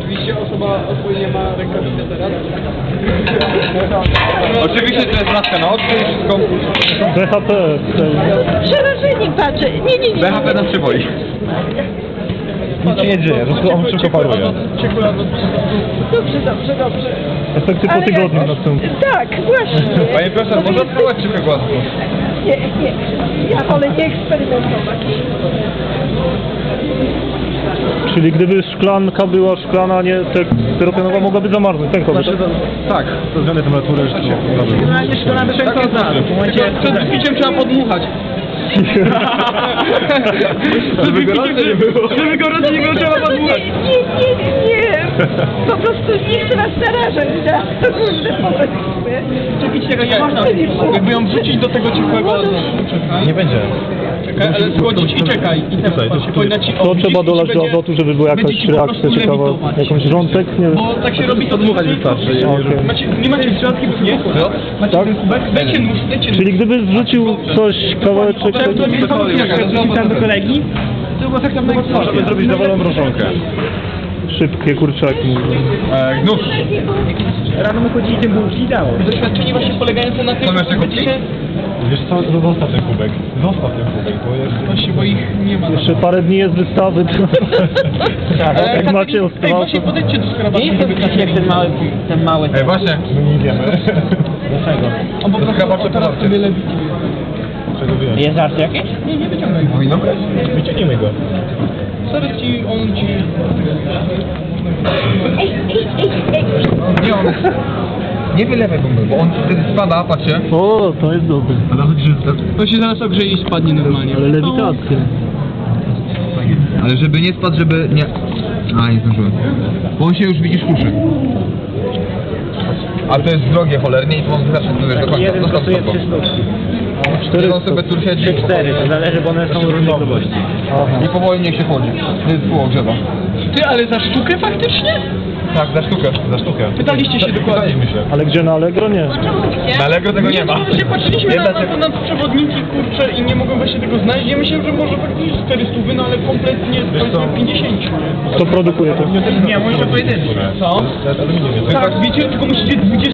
Oczywiście osoba odpowiednia ma rękawice teraz. Oczywiście to jest maska na oczy i wszystko. BHP. Przerażeni patrzę. Nie, nie, nie. BHP nas przywoi. Nic się nie dzieje, po prostu on szybko paruje. Dobrze, dobrze, dobrze. Efekty po tygodniu następne. Tak, właśnie. Panie profesor, można spróbować czy wygłasku? Nie, nie. Ja wolę nie eksperymentować. Czyli gdyby szklanka była szklana, nie te styropianowa mogłaby zamarznąć. Ten kobieta. Tak, to zmiany temperatury już Generalnie szkoda wyszękowna. W momencie przed piciem trzeba podmuchać. Żeby gorąco nie było. Żeby gorąco nie było, trzeba podmuchać. Nie, nie, nie, nie. Po prostu nie chcę was narażać na różne pomysły. Czepić tego nie można. Jakby ją wrzucić do tego ciepłego Czekaj, Nie będzie. czekaj, ale schłodzić i czekaj. I teraz patrz, powinna ci To trzeba dolać do azotu, żeby była jakaś reakcja ciekawa. Jakąś rządek, nie wiem. Bo tak się robi to Podmuchać wystarczy. Nie macie środki, nie? Macie Tak? Dajcie nóż. Czyli gdyby wrzucił coś, kawałeczek... Chciałem zrobić do kolegi. To było tak samo jak Możemy zrobić dowolną mrożonkę. Szybkie kurczaki. E, nóż. Rano my chodzili tym bułki dało. Doświadczenie właśnie polegające na tym, Są jeszcze że kubki? Wiesz co, no zostaw ten kubek. Zostaw ten kubek, bo jest... Właśnie, bo ich nie ma. Jeszcze parę dni jest wystawy. Ale Jak tak- macie Ej, ostro. właśnie podejdźcie do skrabaczy, żeby jak ten mały, ten mały. Ej, właśnie. My nie idziemy. Dlaczego? On po prostu skrabaczy teraz podawcy. sobie lewituje. Czego wiesz? Jest żart jakiś? Nie, nie wyciągaj go. Winogron? Wyciągniemy go. Sorry ci, on ci... Nie on. Nie wylewaj go, bo on wtedy spada, patrzcie. O, to jest dobre. Ale chodzi, że... To się zaraz ogrzeje i spadnie normalnie. Ale lewitacja. Ale żeby nie spadł, żeby nie... A, nie zdążyłem. Bo on się już widzisz kuszy. A to jest drogie cholernie i to mam zawsze do końca. Jeden Zostaw kosztuje to. 3 sztuki. Cztery osoby tu siedzi. 4, to zależy, bo one są różnej grubości. I powoli niech się chłodzi. Jest pół ogrzewa. Ty, ale za sztukę faktycznie? Tak, za sztukę. Za sztukę. Pytaliście się dokładnie. Się. Ale gdzie na Allegro? Nie. Na Allegro tego nie ma. Nie, się patrzyliśmy na, przewodniki, kurczę, i nie mogłem właśnie tego znaleźć. Ja myślałem, że może faktycznie 400, no ale kompletnie powiedzmy 50. Kto produkuje to? Nie, może pojedynczy. Co? Aluminium jest. Tak, wiecie, tylko musicie 20